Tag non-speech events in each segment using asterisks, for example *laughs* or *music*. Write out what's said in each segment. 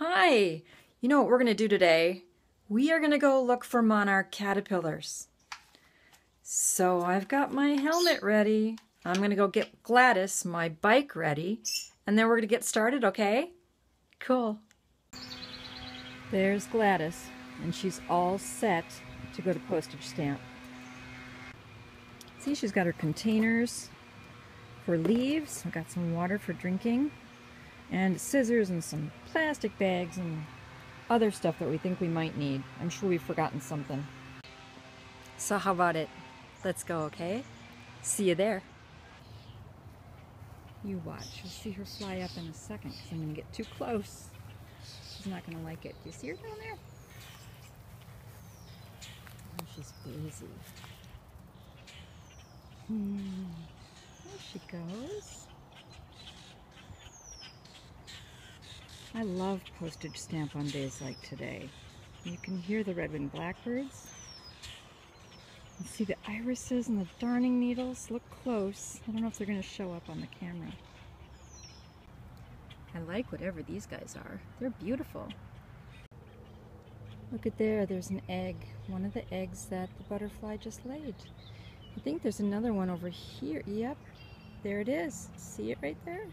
Hi! You know what we're going to do today? We are going to go look for monarch caterpillars. So I've got my helmet ready. I'm going to go get Gladys, my bike, ready. And then we're going to get started, okay? Cool. There's Gladys, and she's all set to go to postage stamp. See, she's got her containers for leaves. I've got some water for drinking and scissors and some plastic bags and other stuff that we think we might need. I'm sure we've forgotten something. So how about it? Let's go, okay? See you there. You watch. You'll see her fly up in a second because I'm going to get too close. She's not going to like it. Do you see her down there? Oh, she's busy. Hmm. There she goes. I love postage stamp on days like today. You can hear the red-winged blackbirds. You see the irises and the darning needles. Look close. I don't know if they're going to show up on the camera. I like whatever these guys are. They're beautiful. Look at there, there's an egg. One of the eggs that the butterfly just laid. I think there's another one over here. Yep, there it is. See it right there?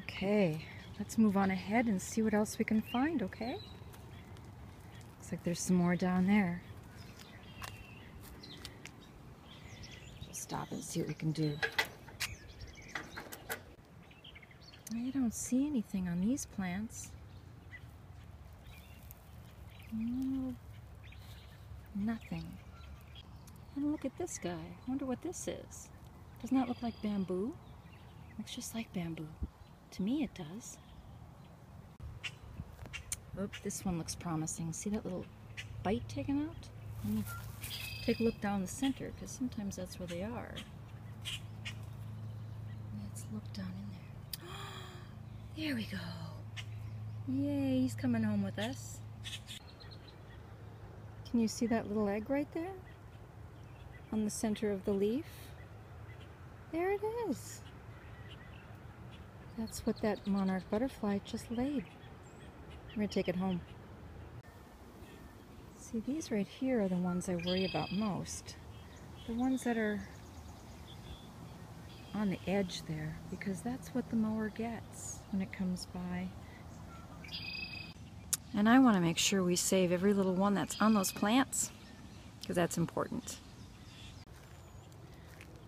Okay, let's move on ahead and see what else we can find, okay? Looks like there's some more down there. We'll stop and see what we can do. I don't see anything on these plants. No, nothing. And look at this guy. I wonder what this is. Doesn't that look like bamboo? Looks just like bamboo. To me it does. Oh, this one looks promising. See that little bite taken out? Let me take a look down the center because sometimes that's where they are. Let's look down in there. *gasps* There we go. Yay, he's coming home with us. Can you see that little egg right there? On the center of the leaf? There it is. That's what that monarch butterfly just laid. We're going to take it home. See, these right here are the ones I worry about most. The ones that are on the edge there, because that's what the mower gets when it comes by. And I want to make sure we save every little one that's on those plants, because that's important.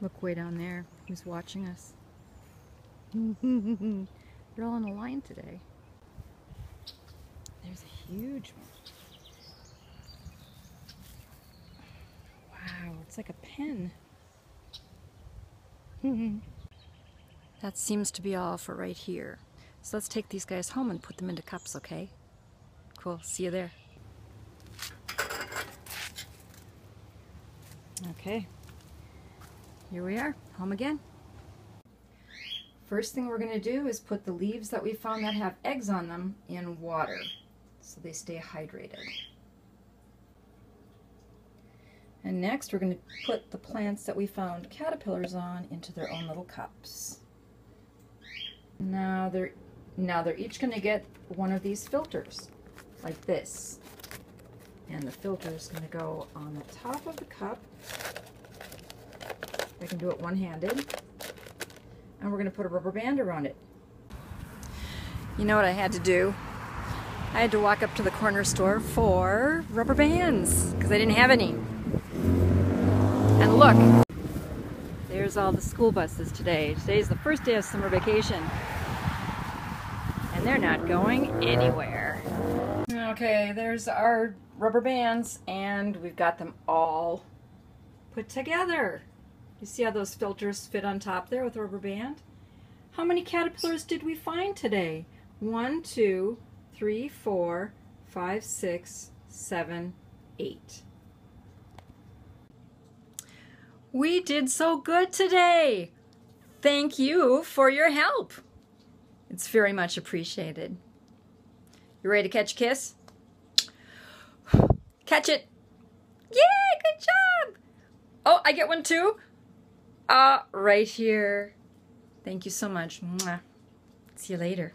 Look way down there, who's watching us. They're all in a line today. There's a huge one. Wow, it's like a pen. *laughs* that seems to be all for right here. So let's take these guys home and put them into cups, okay? Cool, see you there. Okay, here we are, home again. First thing we're going to do is put the leaves that we found that have eggs on them in water so they stay hydrated. And next we're going to put the plants that we found caterpillars on into their own little cups. Now they're now they're each going to get one of these filters like this. And the filter is going to go on the top of the cup. I can do it one-handed and we're going to put a rubber band around it. You know what I had to do? I had to walk up to the corner store for rubber bands because I didn't have any. And look, there's all the school buses today. Today's the first day of summer vacation. And they're not going anywhere. Okay, there's our rubber bands and we've got them all put together. You see how those filters fit on top there with rubber band? How many caterpillars did we find today? One, two, three, four, five, six, seven, eight. We did so good today. Thank you for your help. It's very much appreciated. You ready to catch a kiss? Catch it. Yay, good job. Oh, I get one too? Uh, right here. Thank you so much. Mwah. See you later.